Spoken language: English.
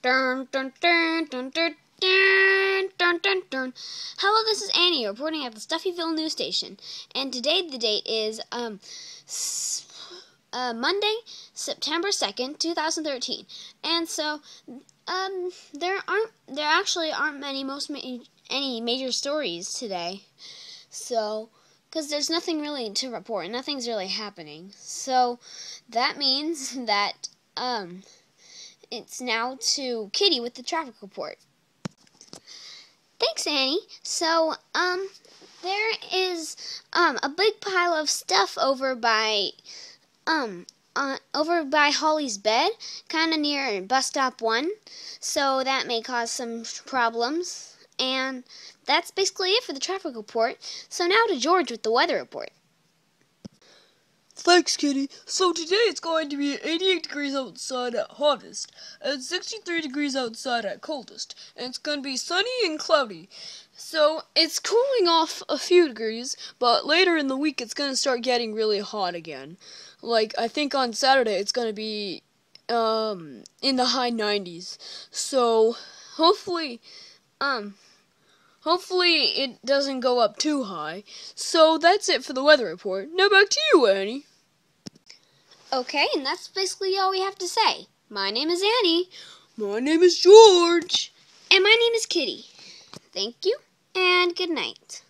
Dun, dun, dun, dun, dun, dun, dun, dun. Hello, this is Annie reporting at the Stuffieville news station, and today the date is um uh, Monday, September second, two thousand thirteen, and so um there aren't there actually aren't many most ma- any major stories today, so because there's nothing really to report, nothing's really happening, so that means that um it's now to Kitty with the traffic report. Thanks, Annie. So, um, there is um a big pile of stuff over by um uh, over by Holly's bed, kind of near bus stop one. So that may cause some problems. And that's basically it for the traffic report. So now to George with the weather report. Thanks, Kitty. So today it's going to be 88 degrees outside at hottest and 63 degrees outside at coldest. And it's going to be sunny and cloudy. So it's cooling off a few degrees, but later in the week it's going to start getting really hot again. Like, I think on Saturday it's going to be um, in the high 90s. So hopefully, um, hopefully it doesn't go up too high. So that's it for the weather report. Now back to you, Annie. Okay, and that's basically all we have to say. My name is Annie, My name is George. and my name is Kitty. Thank you, and good night.